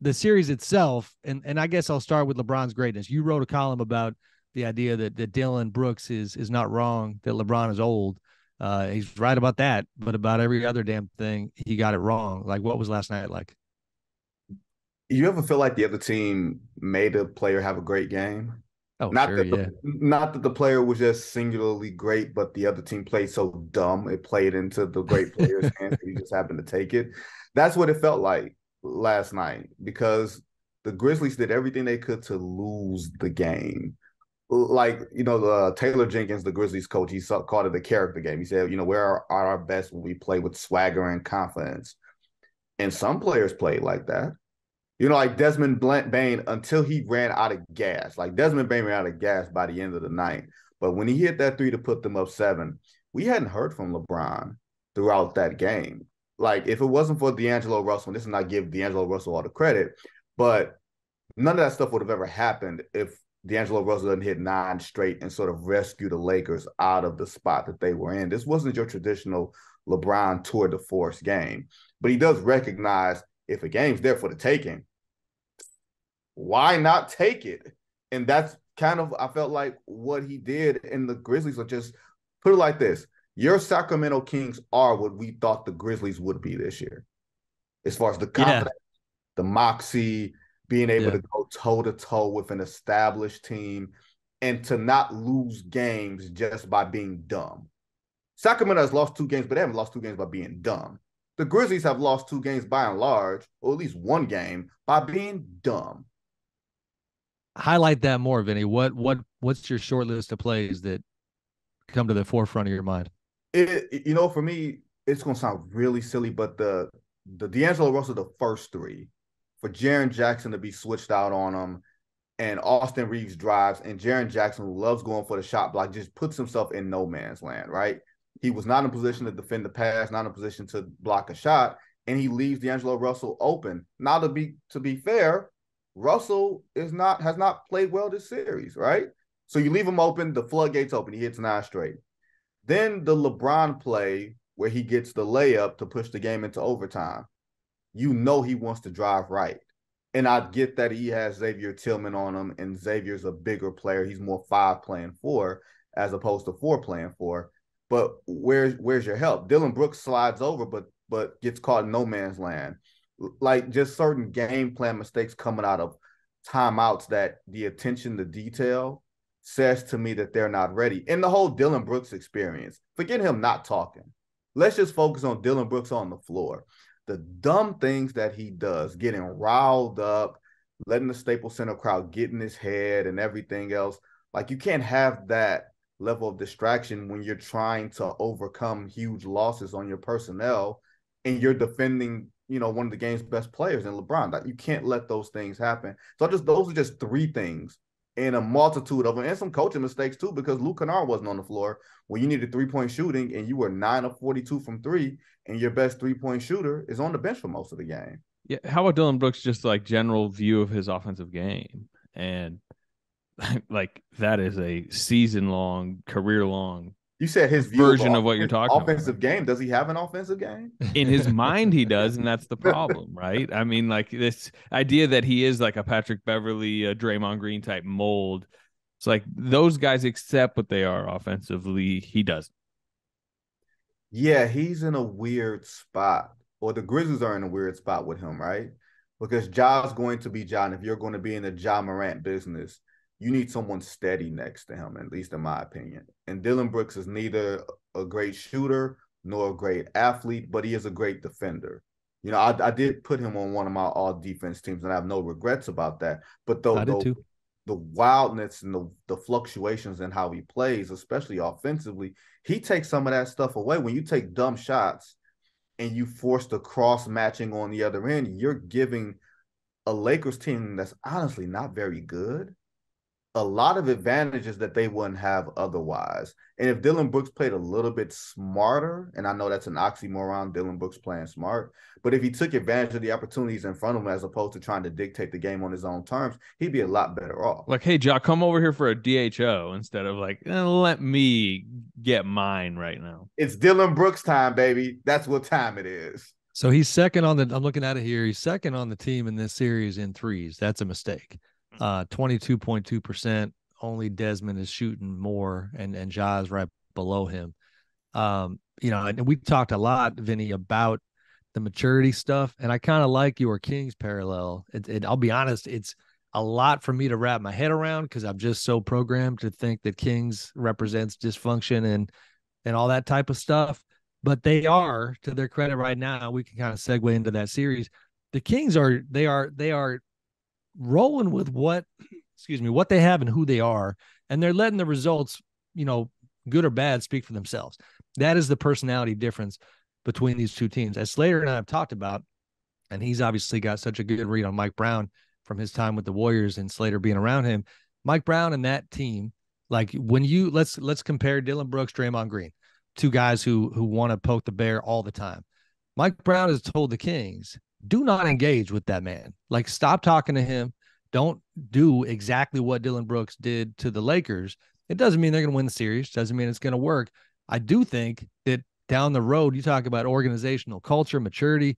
the series itself, and and I guess I'll start with LeBron's greatness. You wrote a column about the idea that that Dillon Brooks is is not wrong, that LeBron is old. Uh, he's right about that, but about every other damn thing, he got it wrong. Like, what was last night like? You ever feel like the other team made a player have a great game? Oh, not sure, that yeah. the, not that the player was just singularly great, but the other team played so dumb it played into the great player's hands. He just happened to take it. That's what it felt like last night because the Grizzlies did everything they could to lose the game. Like you know, uh, Taylor Jenkins, the Grizzlies coach, he saw, called it a character game. He said, you know, where are, are our best when we play with swagger and confidence. And some players played like that. You know, like Desmond Bane until he ran out of gas. Like Desmond Bane ran out of gas by the end of the night. But when he hit that three to put them up seven, we hadn't heard from LeBron throughout that game. Like if it wasn't for D'Angelo Russell, and this is not give D'Angelo Russell all the credit, but none of that stuff would have ever happened if D'Angelo Russell didn't hit nine straight and sort of rescue the Lakers out of the spot that they were in. This wasn't your traditional LeBron tour de force game, but he does recognize if a game's there for the taking, why not take it? And that's kind of I felt like what he did. And the Grizzlies are just put it like this: your Sacramento Kings are what we thought the Grizzlies would be this year, as far as the confidence, yeah. the moxie, being able yeah. to go toe to toe with an established team, and to not lose games just by being dumb. Sacramento has lost two games, but they haven't lost two games by being dumb. The Grizzlies have lost two games by and large, or at least one game, by being dumb highlight that more, Vinny. What what what's your short list of plays that come to the forefront of your mind? It you know, for me, it's gonna sound really silly, but the the D'Angelo Russell, the first three, for Jaren Jackson to be switched out on him, and Austin Reaves drives, and Jaren Jackson, who loves going for the shot block, just puts himself in no man's land, right? He was not in position to defend the pass, not in position to block a shot, and he leaves D'Angelo Russell open. Now, to be to be fair, Russell is not has not played well this series, right? So you leave him open, the floodgates open, he hits nine straight. Then the LeBron play where he gets the layup to push the game into overtime. You know he wants to drive right. And I get that he has Xavier Tillman on him, and Xavier's a bigger player. He's more five playing four as opposed to four playing four. But where's where's your help? Dillon Brooks slides over, but but gets caught in no man's land like just certain game plan mistakes coming out of timeouts that the attention to detail says to me that they're not ready. In the whole Dillon Brooks experience, forget him not talking. Let's just focus on Dillon Brooks on the floor. The dumb things that he does, getting riled up, letting the Staples Center crowd get in his head and everything else. Like you can't have that level of distraction when you're trying to overcome huge losses on your personnel and you're defending you know, one of the game's best players in LeBron. That you can't let those things happen. So just those are just three things and a multitude of them, and some coaching mistakes too, because Luke Kennard wasn't on the floor when you needed three point shooting and you were nine of 42 from three, and your best three point shooter is on the bench for most of the game. Yeah. How about Dillon Brooks' just like general view of his offensive game? And like that is a season long, career long you said his version of, of, what you're talking offensive about. game. Does he have an offensive game? In his mind, he does, and that's the problem, right? I mean, like this idea that he is like a Patrick Beverley, a Draymond Green type mold. It's like those guys accept what they are offensively. He doesn't. Yeah, he's in a weird spot, or the Grizzlies are in a weird spot with him, right? Because Ja's going to be John. If you're going to be in the Ja Morant business, you need someone steady next to him, at least in my opinion. And Dillon Brooks is neither a great shooter nor a great athlete, but he is a great defender. You know, I, I did put him on one of my all defense teams, and I have no regrets about that. But the, the, the wildness and the, the fluctuations in how he plays, especially offensively, he takes some of that stuff away. When you take dumb shots and you force the cross matching on the other end, you're giving a Lakers team that's honestly not very good a lot of advantages that they wouldn't have otherwise. And if Dillon Brooks played a little bit smarter, and I know that's an oxymoron, Dillon Brooks playing smart, but if he took advantage of the opportunities in front of him as opposed to trying to dictate the game on his own terms, he'd be a lot better off. Like, hey, Jock, come over here for a DHO instead of like, eh, let me get mine right now. It's Dillon Brooks time, baby. That's what time it is. So he's second on the. I'm looking at it here. He's second on the team in this series in threes. That's a mistake. Uh, 22.2 percent. Only Desmond is shooting more, and and Ja's right below him. Um, you know, and we talked a lot, Vinny, about the maturity stuff, and I kind of like your Kings parallel. It, it, I'll be honest, it's a lot for me to wrap my head around because I'm just so programmed to think that Kings represents dysfunction and and all that type of stuff but they are to their credit right now we can kind of segue into that series the kings are they are they are rolling with what excuse me what they have and who they are and they're letting the results you know good or bad speak for themselves that is the personality difference between these two teams as slater and i have talked about and he's obviously got such a good read on mike brown from his time with the warriors and slater being around him mike brown and that team like when you let's let's compare Dillon brooks draymond green two guys who who want to poke the bear all the time. Mike Brown has told the Kings, do not engage with that man. Like stop talking to him. Don't do exactly what Dillon Brooks did to the Lakers. It doesn't mean they're going to win the series. Doesn't mean it's going to work. I do think that down the road, you talk about organizational culture, maturity,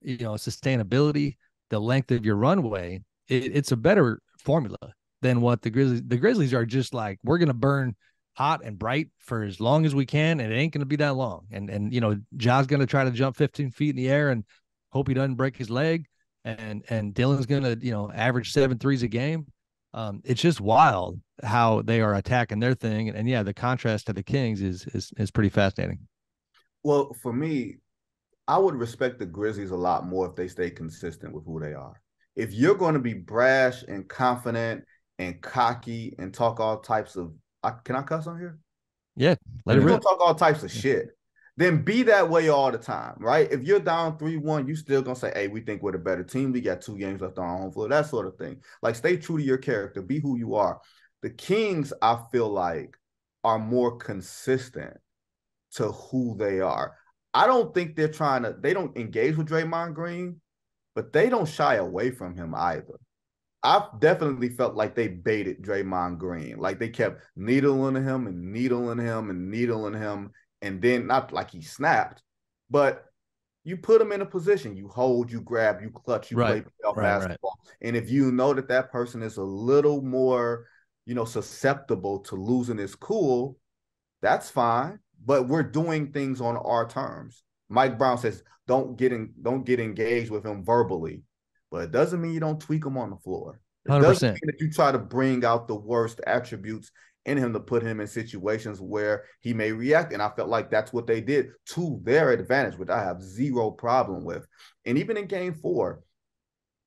you know, sustainability, the length of your runway. It, it's a better formula than what the Grizzlies. The Grizzlies are just like we're going to burn hot and bright for as long as we can, and it ain't going to be that long. And and you know, Ja's going to try to jump 15 feet in the air and hope he doesn't break his leg. And and Dillon's going to you know average seven threes a game. Um, it's just wild how they are attacking their thing, and, and yeah, the contrast to the Kings is is is pretty fascinating. Well, for me, I would respect the Grizzlies a lot more if they stay consistent with who they are. If you're going to be brash and confident and cocky and talk all types of I, can I cuss on here? Yeah, let it rip. talk all types of shit. Then be that way all the time, right? If you're down three one, you still gonna say, "Hey, we think we're the better team. We got two games left on our home floor." That sort of thing. Like, stay true to your character. Be who you are. The Kings, I feel like, are more consistent to who they are. I don't think they're trying to. They don't engage with Draymond Green, but they don't shy away from him either. I've definitely felt like they baited Draymond Green. Like they kept needling him and needling him and needling him. And then not like he snapped, but you put him in a position. You hold, you grab, you clutch, you right. play playoff right, basketball. Right. And if you know that that person is a little more, you know, susceptible to losing his cool, that's fine. But we're doing things on our terms. Mike Brown says, "Don't get in, don't get engaged with him verbally." but it doesn't mean you don't tweak him on the floor. It 100%. doesn't mean that you try to bring out the worst attributes in him to put him in situations where he may react. And I felt like that's what they did to their advantage, which I have zero problem with. And even in game four,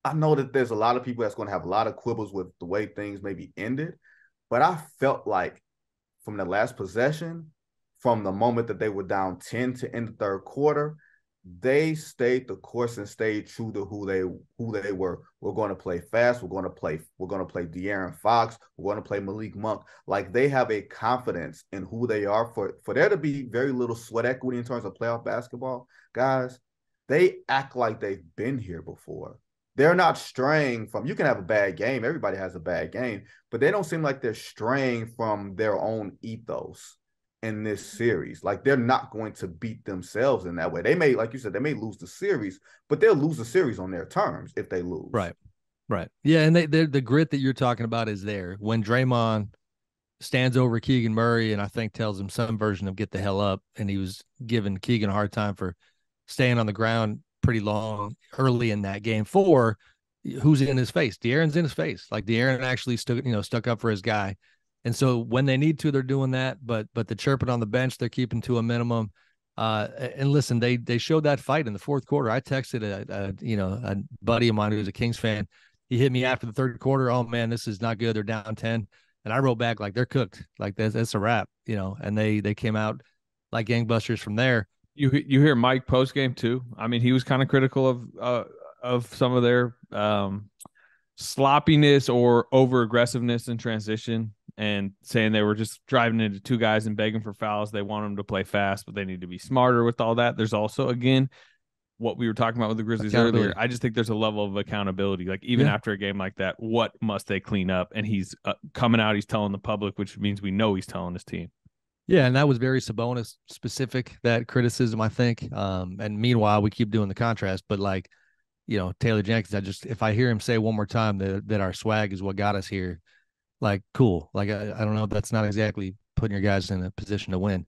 I know that there's a lot of people that's going to have a lot of quibbles with the way things maybe ended, but I felt like from the last possession, from the moment that they were down 10 to end the third quarter, they stayed the course and stayed true to who they who they were. We're going to play fast. We're going to play. We're going to play De'Aaron Fox. We're going to play Malik Monk. Like they have a confidence in who they are. For for there to be very little sweat equity in terms of playoff basketball, guys, they act like they've been here before. They're not straying from. You can have a bad game. Everybody has a bad game, but they don't seem like they're straying from their own ethos in this series. Like they're not going to beat themselves in that way. They may, like you said, they may lose the series, but they'll lose the series on their terms if they lose. Right. Right. Yeah. And they, the grit that you're talking about is there. When Draymond stands over Keegan Murray and I think tells him some version of get the hell up. And he was giving Keegan a hard time for staying on the ground pretty long early in that game four. Who's in his face? De'Aaron's in his face. Like De'Aaron actually stuck, you know, stuck up for his guy. And so when they need to, they're doing that. But but the chirping on the bench, they're keeping to a minimum. Uh, and listen, they they showed that fight in the fourth quarter. I texted a, a you know a buddy of mine who's a Kings fan. He hit me after the third quarter. Oh man, this is not good. They're down ten, and I wrote back like they're cooked. Like that's, that's a wrap, you know. And they they came out like gangbusters from there. You you hear Mike post game too. I mean, he was kind of critical of uh, of some of their um, sloppiness or over aggressiveness in transition and saying they were just driving into two guys and begging for fouls. They want them to play fast, but they need to be smarter with all that. There's also, again, what we were talking about with the Grizzlies earlier. I just think there's a level of accountability. Like even yeah. after a game like that, what must they clean up? And he's uh, coming out. He's telling the public, which means we know he's telling his team. Yeah, and that was very Sabonis specific that criticism, I think. Um, and meanwhile, we keep doing the contrast, but like, you know, Taylor Jenkins. I just if I hear him say one more time that that our swag is what got us here, like cool. Like I, I don't know, that's not exactly putting your guys in a position to win.